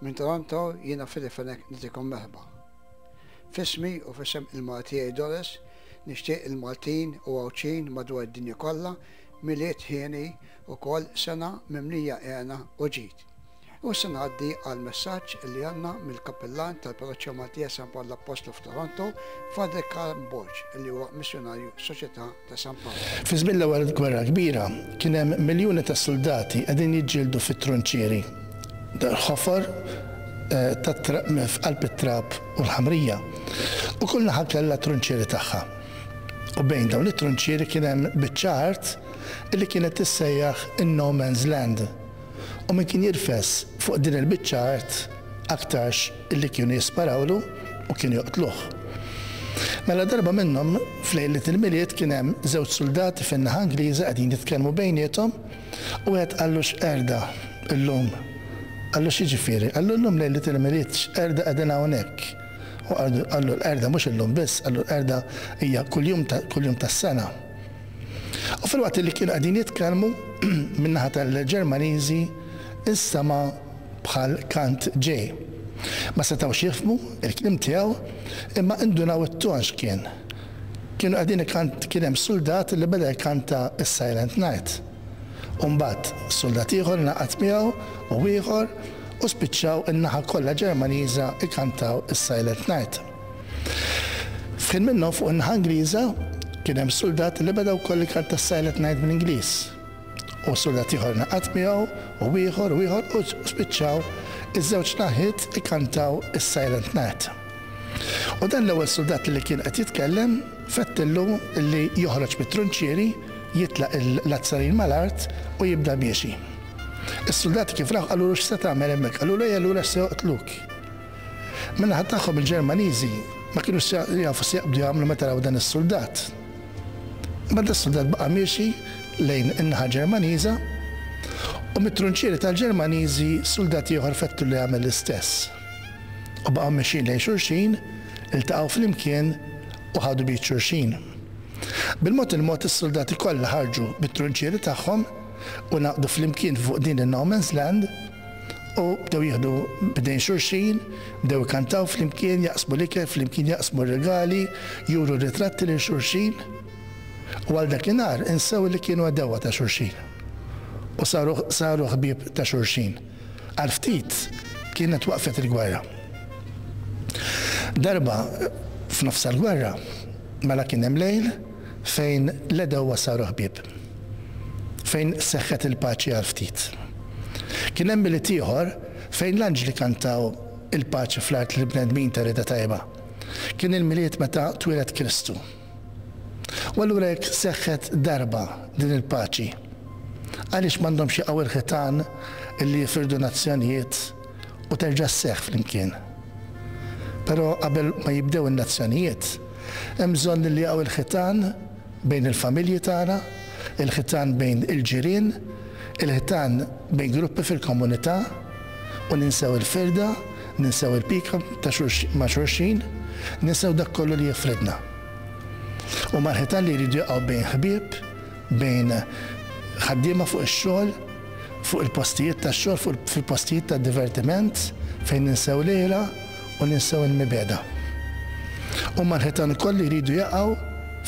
Minn Toronto jiena Filip Fenek nitikom merħba. Fismi u fisem il-Malti Dores nixtieq il-Maltin u Għawdxin madwar id-dinja kollha milied ħieni u koll sena mimlija għena u ġid. U issa ngħaddi għal messaġġ li għandna mill-Kappillan tal-Parroċċa Maltija San Pawl l-Appostlu f'Toronto, Father Carl Borg, li huwa missjunarju Soċjetà ta' San Pawl. Fi żmien l-Ewwel Gwerra Kbira, kien hemm miljuni ta' suldati qegħdin jiġġieldu fit-trunċieri, ħofor f'qalb it-trab u l-ħamrija, u kull naħa kellha t-trunċieri tagħha. U bejn dawn it-trunċieri kien hemm biċċa art li kienet tissejjaħ in-no man's land. u min kien jirfes fuq din il-biċċa art aktarx illi kienu jisparawlu u kienu joqtluh. Mela darba minnhom f'lejliet il-Milied kien hemm żewġ suldati fin-naħa Ingliża qegħdin jitkellmu bejniethom u wieħed qallu x'qerda llum. Qallu x'jiġifieri? Qallu llum lejliet il-Milied x'qerda qegħdin hawnhekk. Huwa qallu l-qerda mhux illum biss, qallu l-qerda hija kuljum kuljum tas-sena. U filwaqt li kienu qegħdin jitkellmu, min-naħa tal-Ġermaniżi nstema' bħal kant ġej. Ma setgħux jifhmu l-kliem tiegħu, imma indunaw it-ton x'kien. Kienu qegħdin ikant kien hemm suldat li beda jkanta s-Silent Night. U mbagħad suldat ieħor ingħaqad miegħu u ieħor u spiċċaw in-naħa kollha Ġermaniża jkantaw is-Silent Night. F'ħin minnhom fuq in-naħa Ingliża kien hemm suldat li beda wkoll ikarta s-sajlet ngħid bl-Ingliż. U suldat ieħor naqat miegħu u ieħor u ieħor u spiċċaw iż-żewġ naħiet ikantaw is-silent night. U dan l-ewwel suldat li kien qed jitkellem fettillu li joħroġ mit-trunċieri, jitlaq il-lazzarin mal-art u jibda miexi. Is-suldati kif rawh qalulu x'se tagħmel hemmhekk, qalulu ejja lura x'se joqtluk. Min-naħa tagħhom il-Ġermaniżi ma kinux jafu x'jaqbdu jagħmlu meta raw dan is-suldat. Imma das-suldat baqa' miexi lejn in-naħa Ġermaniża u mit-trunċieri tal-Ġermaniżi suldat ieħor fettu li għamel l-istess. U baqgħu mexjin lejn xulxin, iltaqgħu flimkien u ħadu b'id xulxin. Bil-mod il-mod is-suldati kollha ħarġu bit-trunċieri tagħhom u ngħaqdu flimkien fuq din in-no man's land, U bdew jieħdu b'idejn xulxin, bdew ikantaw flimkien, jaqsmu l-ikel flimkien, jaqsmu r-rigali, juru r-ritratti lil xulxin. U għal dakinhar insew li kienu għadewwa ta' xulxin. U saru saru ħbieb ta' xulxin. Għal ftit kienet waqfet il-gwerra. Darba f'nofs tal-gwerra, mela kien hemm lejl, fejn l-għedewwa saru ħbieb, fejn seħħet il-paċi għal ftit. Kien hemm Milied ieħor fejn l-anġli kantaw il-paċi fl-art lill-bnedmin ta' rieda tajba. Kien il-Milied meta twieled Kristu. U allura jekk seħħet darba din il-paċi, għaliex m'għandhomx jaqgħu l-ħitan li jifirdu nazzjonijiet, u terġa' sseħħ flimkien. Però qabel ma jibdew in-nazzjonijiet, hemm bżonn li jaqgħu l-ħitan bejn il-familji tagħna, il-ħitan bejn il-ġirien, il-ħitan bejn gruppi fil-komunità u ninsew il-firda, ninsew il-pika ma' xulxin, ninsew dak kollu li jifridna. Huma l-ħitan li jridu jaqgħu bejn ħbieb, bejn ħaddiema fuq ix-xogħol, fuq il-postijiet tax-xogħol, fil-postijiet tad-divertiment fejn ninsew l-għira u ninsew il-mibegħda. Huma l-ħitan ukoll li jridu jaqgħu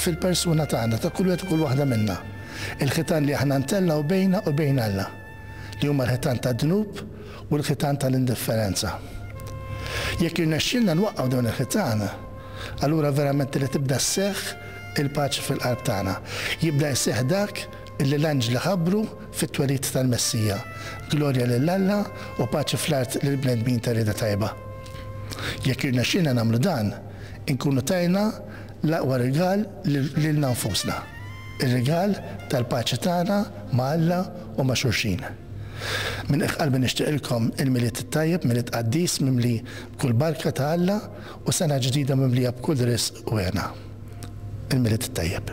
fil-persuna tagħna, ta' kull wieħed u kull waħda minna. Il-ħitan li aħna ntellgħu bejna u bejn Alla, li huma l-ħitan tad-dnub u l-ħitan tal-indifferenza. Jekk jirnexxilna nwaqqgħu dawn il-ħitan, allura verament trid tibda sseħħ il-paċi fil-qalb tagħna. Jibda jseħħ dak li l-anġli ħabbru fit-twelid tal-Messija, glorja lil Alla u paċi fl-art lill-bnedmin ta' rieda tajba. Jekk irnexxielna nagħmlu dan, inkunu tajna l-aqwa rigal lilna nfusna, ir-rigal tal-paċi tagħna ma' Alla u ma' xulxin. Minn hekk qalbi nixtieqilkom il-Milied it-tajjeb, Milied qaddis mimli b'kull barka ta' Alla u sena ġdida mimlija b'kull riżq u hena. Il-Milied it-tajjeb.